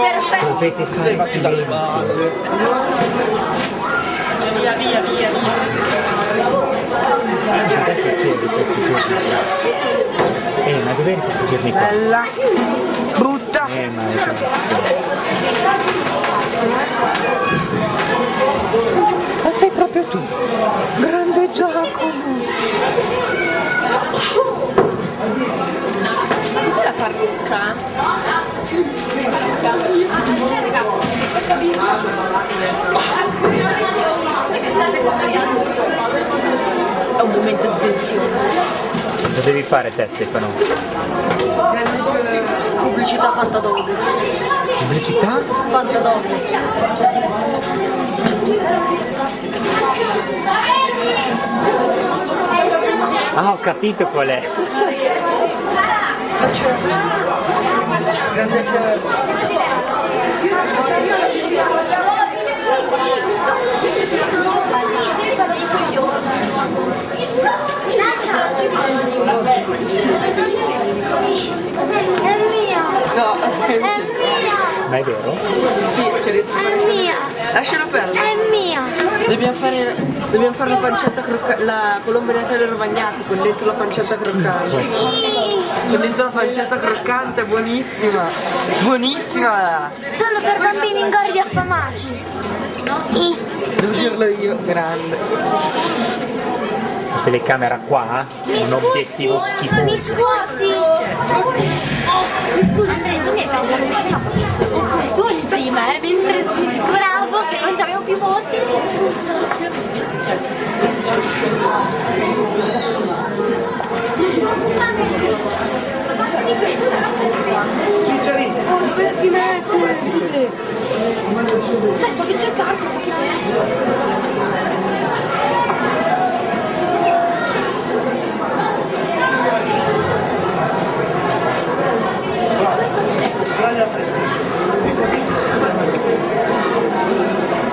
Perfetto. Dovete fare silenzio. Via, via, via, via. Eh, ma dov'eri questi giorni qua? Bella, brutta. Eh, ma Ma sei proprio tu, grande Giacomo. la parrucca? È un momento di tensione. Cosa devi fare te Stefano? Pubblicità Fantadog. Pubblicità? Fantadog. Ah, ho capito qual è. Grande Church. È mia. No, È mia. Ma è vero? sì, ce l'hai È mia. Lascialo perdere. È mia. Dobbiamo fare, dobbiamo fare la pancetta croccante, la colomba di Natale rovagnati con dentro la pancetta croccante. Sì. Con dentro la pancetta croccante, buonissima. Buonissima! Solo per bambini ingordi affamati. Devo dirlo io, grande. Telecamera qua Mi è un obiettivo scusi. schifoso. Mi scusi. Mi scusi. Tu mi hai preso la mia Tu il prima, eh, mentre discolavo che non c'avevo più voti. Perché mette? Certo che cercate.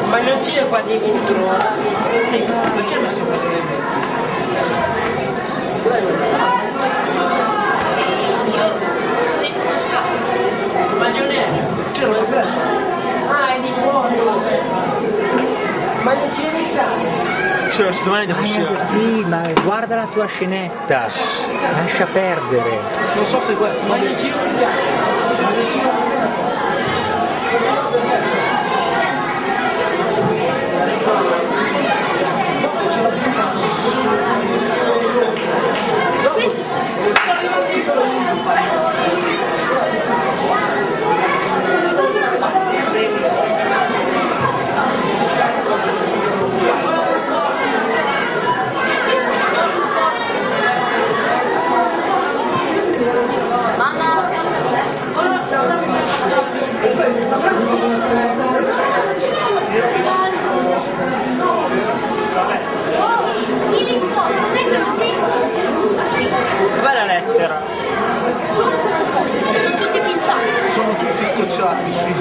Ma non c'è qua dentro. Perché ha messo Maglionera. C'era un bello. Ah, è di fuori. Ma non c'è niente. Church, domani devo uscire. sì, ma guarda la tua scenetta. Lascia perdere. Non so se questo, ma Ma non c'è niente. Dov'è la lettera? Solo questo foto, sono tutti pinzati. sono tutti scocciati, sì.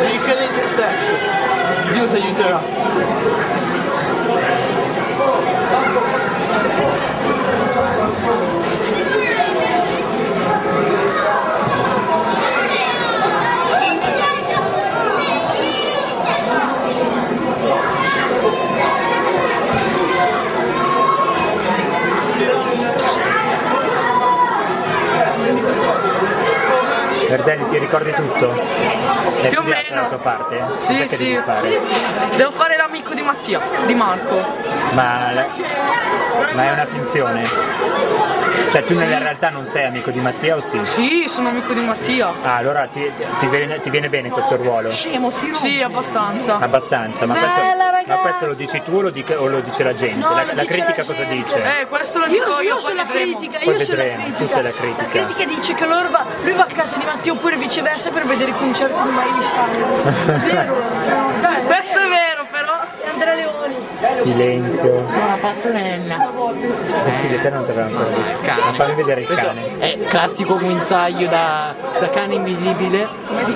Devi credere in te stesso. Dio ti aiuterà. Verdelli, ti ricordi tutto? Hai Più o studiato meno. la tua parte? Sì, che sì. devi fare? Devo fare l'amico di Mattia, di Marco. Ma, la- ma è una finzione? Cioè tu nella realtà non sei amico di Mattia o sì? Sì, sono amico di Mattia. Ah, allora ti, ti viene, ti viene bene questo ruolo? Scemo, sì, sì, abbastanza. Abbastanza, ma questo, Bella, ma questo lo dici tu o lo, dica- o lo dice la gente? No, la, lo la dice critica la cosa dice? Eh, questo lo Io, dico io, io poi sono la critica, io sono la critica. sei la critica. La critica dice che loro va- lui va a casa di Matteo oppure viceversa per vedere i concerti di Miley Cyrus. Vero? Dai, Questo è vero, però. e Andrea Leoni. Silenzio. La pastorella. Eh sì, te non te l'aveva ancora visto. Cane. Fammi vedere il Questo cane. è classico guinzaglio da, da cane invisibile.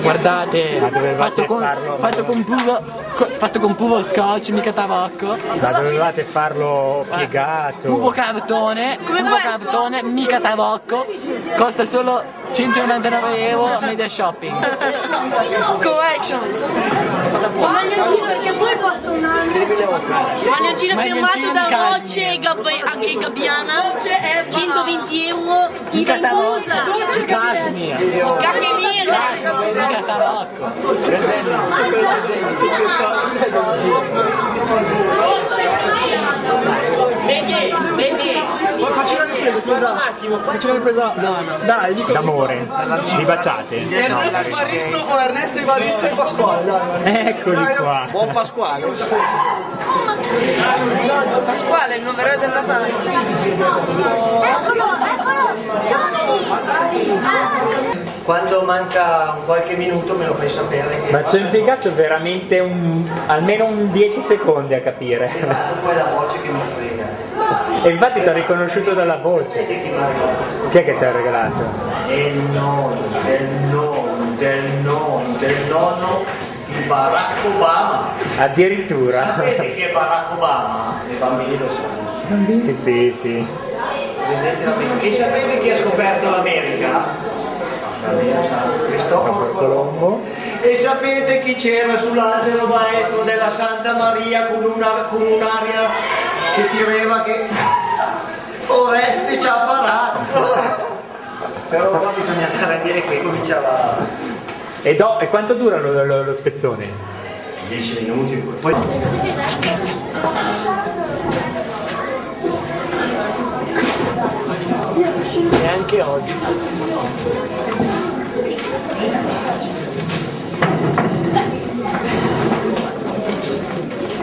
Guardate, Ma fatto con, farlo- fatto con puvo, co- fatto con puvo scotch, mica tabacco. Ma dovevate farlo piegato. Puvo cartone, puvo cartone, mica tabacco. Costa solo 199 euro media shopping. Correction. Maglioncino perché poi passa un Maglioncino firmato da di. Rocce e Gab- e Gabbiana. 120 euro. Tabacco. inclusa. Cashmere. Cashmere, mica tabacco. Vedi, vedi. Facci una ripresa, scusa. Un attimo. Facci una ripresa. No, no. Dai, dico. D'amore. Vi baciate? Ernesto Evaristo o Ernesto Evaristo e Pasquale, dai. Eccoli qua. Buon Pasquale. Pasquale, il nuovo eroe del Natale. Eccolo, eccolo. Quando manca qualche minuto me lo fai sapere che Ma ci ho impiegato veramente un, almeno un 10 secondi a capire. vado poi la voce che mi frega. E infatti ti ho riconosciuto dalla voce. Chi ha? Chi è che ti ha regalato? Del nonno, del nonno, del nonno, del nonno di Barack Obama. Addirittura. Sapete che Barack Obama? I bambini lo sanno. Sì, sì. Presidente dell'America. E sapete chi ha scoperto l'America? Bambini. Cristoforo Colombo. E sapete chi c'era sull'albero maestro della Santa Maria con, una- con un'aria che tireva che Oreste ci ha parato. Però qua bisogna andare a dire che cominciava E, do- e quanto dura lo, lo- lo spezzone? 10 minuti. Poi Neanche oggi.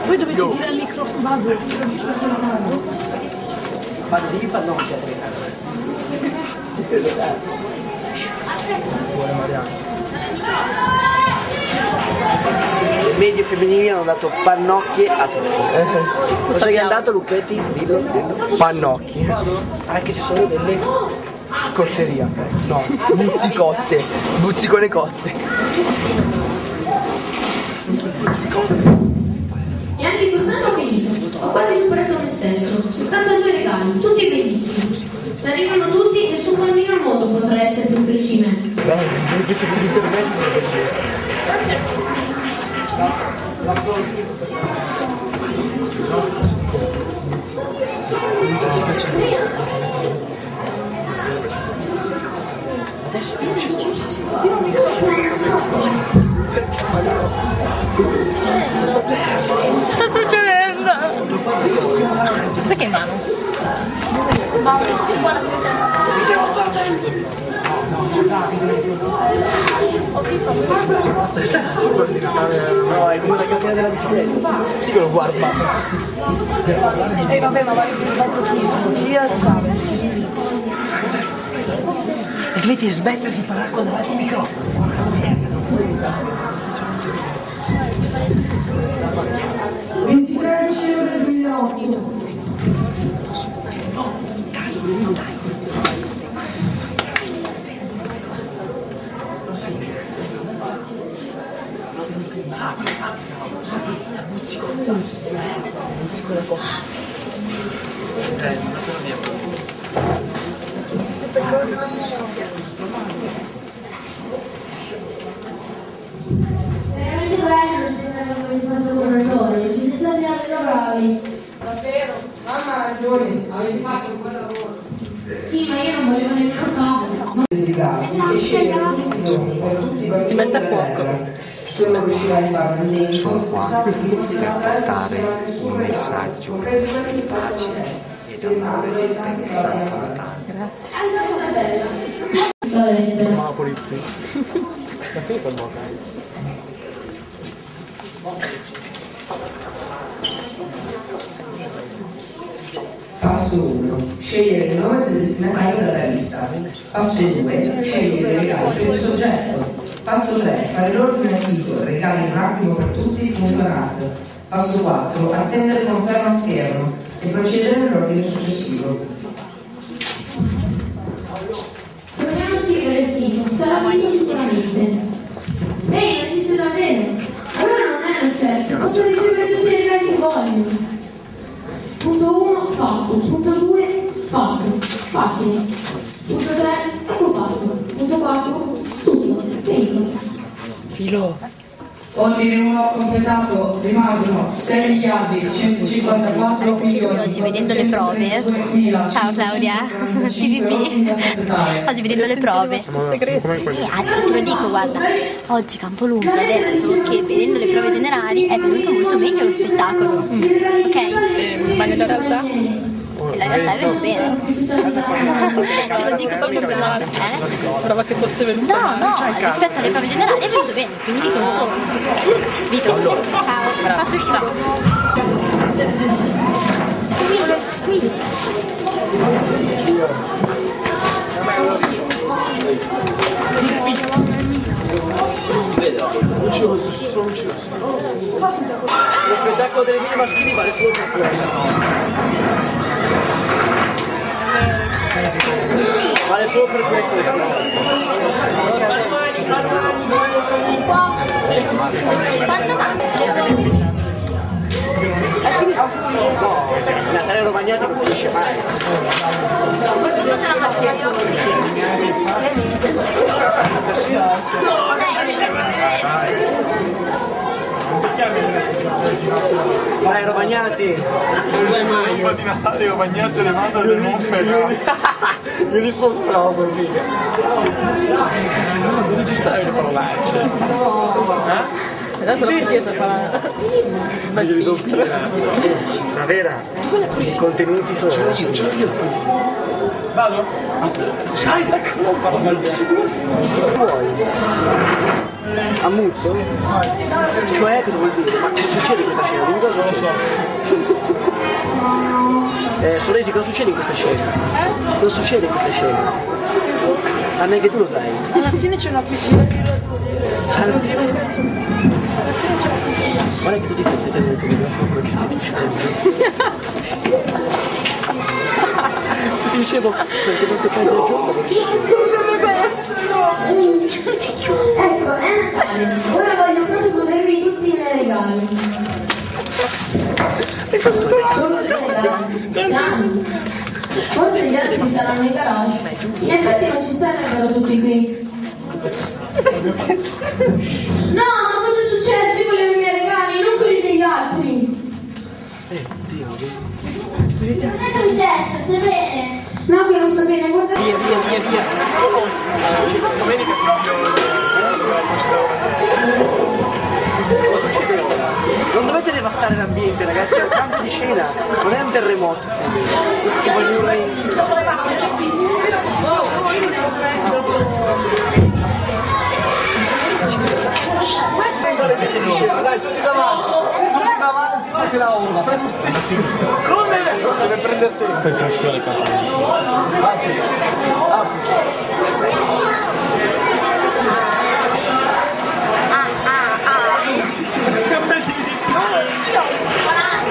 Poi dovete dire al microfono. Vado. Le medie femminili hanno dato pannocchie a tutti. Cosa che è andato Lucchetti? Dillo, dillo. Pannocchi. Anche se sono delle cozzeria. No, buzzicozze. Buzzicone cozze. E anche quest'anno ho finito. Ho quasi superato me stesso. 72 regali, tutti bellissimi. Se arrivano tutti, nessun bambino al mondo potrà essere più felice di me. Sta No, è come la catena della bicicletta. Sì che lo guarda. E vabbè, ma vale vale pochissimo. Io lo fare. E dovete smettere di parlare con davanti al microfono. Porca miseria. Veramente bello se non fatto corridore, siete stati davvero bravi. Davvero, mamma ha ragione, avete fatto un buon lavoro. Sì, ma io non volevo nemmeno farlo. Ti mette a fuoco. Sono qua per portare un messaggio di pace ed amore per il Santo Natale. Vabbè, la polizia. Ma che per? Passo 1. Scegliere il nome del destinatario dalla lista. Passo 2. Scegliere i regali per il soggetto. Passo 3. Fare l'ordine sito regali un attimo per tutti.nat. Passo 4. Attendere conferma schermo e procedere nell'ordine successivo. Proviamo a scrivere il sito, sarà finito sicuramente. Ehi, non esiste davvero? Allora non è uno scherzo, posso ricevere tutti i regali che voglio. Punto 1, fatto. Punto 2, fatto. Facile. Punto 3, ecco fatto. Punto 4, tutto. Finito. Filo. Ordine 1 completato, rimangono 6 miliardi 154 milioni. Oggi vedendo le prove, ciao Claudia, TVP, oggi vedendo le prove, eh, ah, te lo dico guarda, oggi Campolunghi ha detto che vedendo le prove generali è venuto molto meglio lo spettacolo, ok? Ma nella realtà? La realtà è venuto bene, te lo dico proprio per eh? Sembrava che fosse venuto No, no, rispetto alle prove generali è venuto bene, quindi mi consolo. Vito, ciao, passo il qua. Qui, qui. Lo spettacolo delle mine maschili vale solo per quello. Vale solo per questo. Quanto manca? No, Natale Romagnati non finisce mai. Soprattutto se la faccio io. Vai Romagnati! Prima di Natale ho bagnato le mandorle del Monferrato. Io li sono sfroso, figa. Non ci stai a parlare, cioè. Tanto non si sa fare. Io li do. La vera? I contenuti sono. Ce l'ho io, ce l'ho io. Vado? Sai? Vuoi? Ammuzzo? Cioè, cosa vuol dire? Ma cosa succede in questa scena? Dimmi cosa lo so. Eh, Soresi, cosa succede in questa scena? Cosa succede in questa scena? Ah, neanche tu lo sai. Alla fine c'è una piscina che Guarda che tu ti stai sentendo il microfono quello che stai dicendo. dicevo volte fai il gioco Ecco, è Natale. Ora voglio proprio godermi tutti i miei regali. Solo regali. Strani. Forse gli altri saranno in garage. In effetti non ci starebbero tutti qui. No, ma cosa è successo? Io volevo i miei regali, non quelli degli altri. Cosa è successo? Stai bene? No, che non sto bene, guarda. Via, via, via, via. Domenica? Non dovete devastare l'ambiente, ragazzi, è un cambio di scena, non è un terremoto. Per pressione cazzo. Apri. Apri.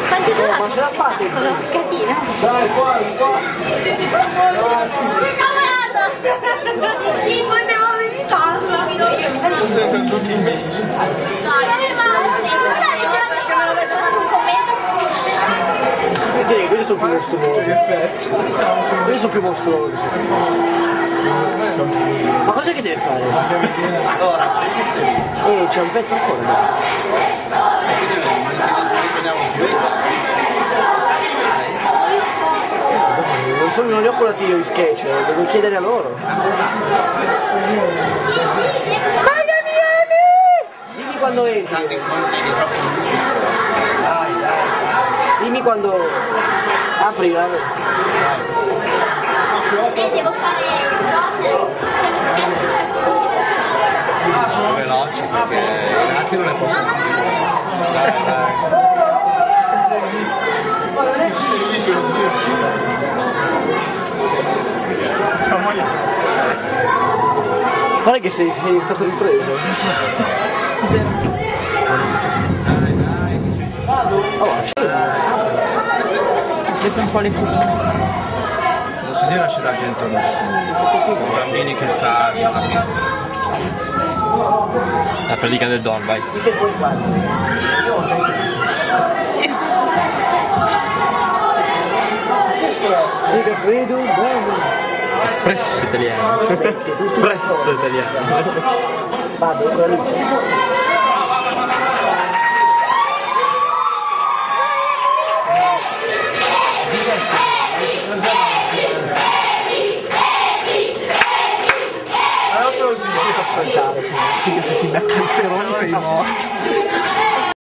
Quanto dura questo spettacolo? Casino. Dai, qua, qua. Sì, potevo evitarlo. Tu sei per tutti i miei. Dai, perché me lo vedo su Vedete, quelli sono più mostruosi. Che pezzo. Quelli sono più mostruosi. Ma cosa che deve fare? Allora, Eh, c'è un pezzo ancora. Non, sono, non li ho curati io gli sketch, eh, devo chiedere a loro. Dimmi quando entri. Dimmi quando apri la. E devo fare c'è lo sketch del veloci perché altri non ne possono Guarda che sei, sei stato ripreso. Vado? Metti un po' le cugine. Non si deve lasciare la gente allo scudo. I bambini che saltano. La predica del Don, vai. Sigafredo Bene. Espresso italiano. Espresso italiano. Vado con la luce. Allora però sì, si fa saltare. Perché se ti becca il perone sei morto.